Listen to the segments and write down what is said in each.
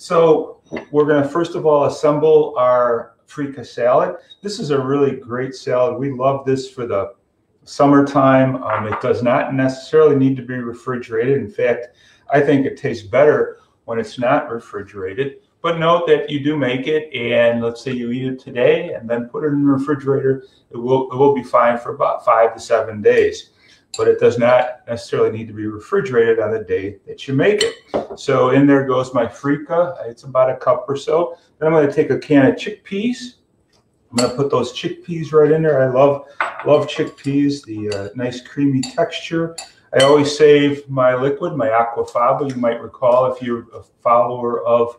So we're going to first of all assemble our freekeh salad. This is a really great salad. We love this for the summertime. Um, it does not necessarily need to be refrigerated. In fact, I think it tastes better when it's not refrigerated. But note that you do make it, and let's say you eat it today and then put it in the refrigerator, it will, it will be fine for about five to seven days but it does not necessarily need to be refrigerated on the day that you make it. So in there goes my freekeh. It's about a cup or so. Then I'm going to take a can of chickpeas. I'm going to put those chickpeas right in there. I love love chickpeas, the uh, nice creamy texture. I always save my liquid, my aquafaba. You might recall if you're a follower of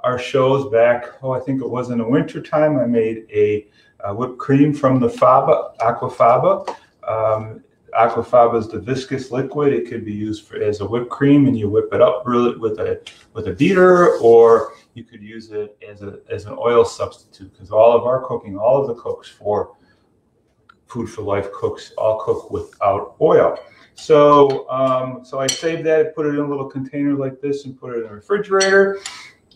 our shows back, oh, I think it was in the wintertime, I made a, a whipped cream from the faba, aquafaba. Um, aquafaba is the viscous liquid. It could be used for, as a whipped cream, and you whip it up really with a with a beater, or you could use it as a as an oil substitute. Because all of our cooking, all of the cooks for Food for Life cooks all cook without oil. So um, so I saved that, put it in a little container like this, and put it in the refrigerator.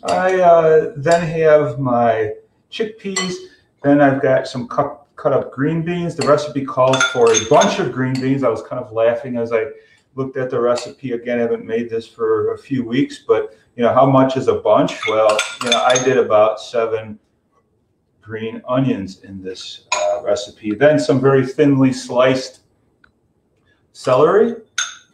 I uh, then have my chickpeas. Then I've got some cut cut up green beans. The recipe calls for a bunch of green beans. I was kind of laughing as I looked at the recipe. Again, I haven't made this for a few weeks, but you know, how much is a bunch? Well, you know, I did about seven green onions in this uh, recipe. Then some very thinly sliced celery.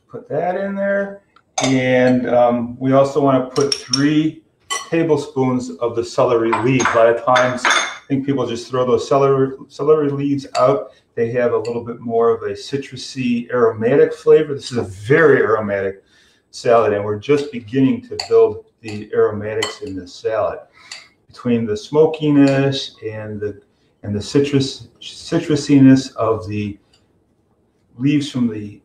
Put that in there. And um, we also want to put three tablespoons of the celery leaves. A lot of times I think people just throw those celery, celery leaves out. They have a little bit more of a citrusy aromatic flavor. This is a very aromatic salad, and we're just beginning to build the aromatics in this salad. Between the smokiness and the and the citrus citrusiness of the leaves from the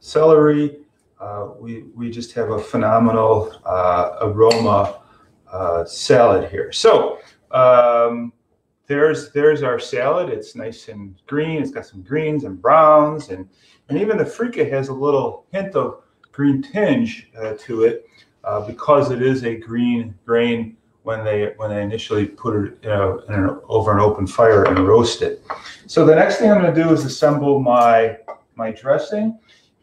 celery, uh, we, we just have a phenomenal uh, aroma uh, salad here. So um, there's there's our salad. It's nice and green. It's got some greens and browns, and and even the freekeh has a little hint of green tinge uh, to it uh, because it is a green grain when they when they initially put it you know, an, over an open fire and roast it. So the next thing I'm going to do is assemble my my dressing.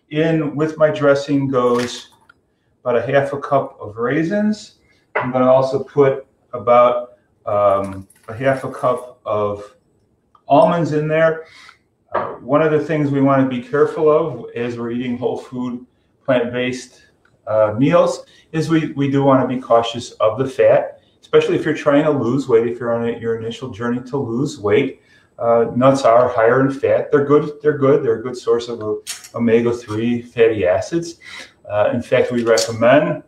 In with my dressing goes about a half a cup of raisins. I'm going to also put about um, a half a cup of almonds in there. Uh, one of the things we want to be careful of as we're eating whole food, plant-based uh, meals is we, we do want to be cautious of the fat, especially if you're trying to lose weight, if you're on a, your initial journey to lose weight. Uh, nuts are higher in fat. They're good. They're good. They're a good source of omega-3 fatty acids. Uh, in fact, we recommend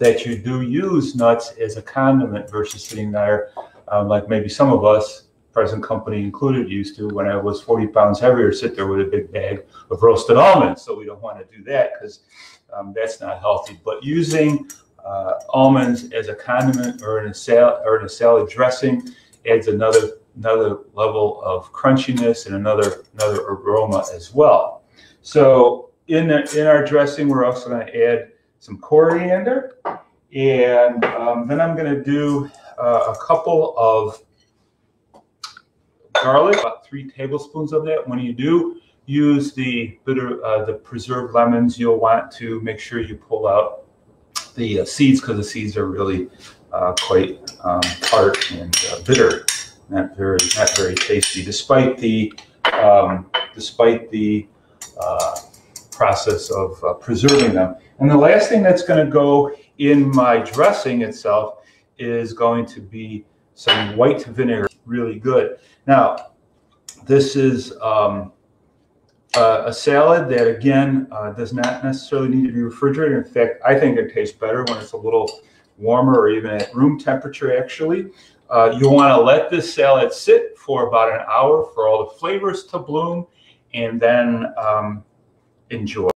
that you do use nuts as a condiment versus sitting there um, like maybe some of us, present company included, used to when I was 40 pounds heavier, sit there with a big bag of roasted almonds. So we don't want to do that because um, that's not healthy. But using uh, almonds as a condiment or in a salad or in a salad dressing adds another another level of crunchiness and another another aroma as well. So in the, in our dressing, we're also going to add some coriander. And um, then I'm going to do uh, a couple of garlic, about three tablespoons of that. When you do use the bitter, uh, the preserved lemons, you'll want to make sure you pull out the uh, seeds because the seeds are really uh, quite um, tart and uh, bitter, not very, not very tasty, despite the, um, despite the uh, process of preserving them. And the last thing that's going to go in my dressing itself is going to be some white vinegar, really good. Now, this is um, a, a, salad that, again, uh, does not necessarily need to be refrigerated. In fact, I think it tastes better when it's a little warmer or even at room temperature, actually. Uh, you want to let this salad sit for about an hour for all the flavors to bloom and then um, enjoy.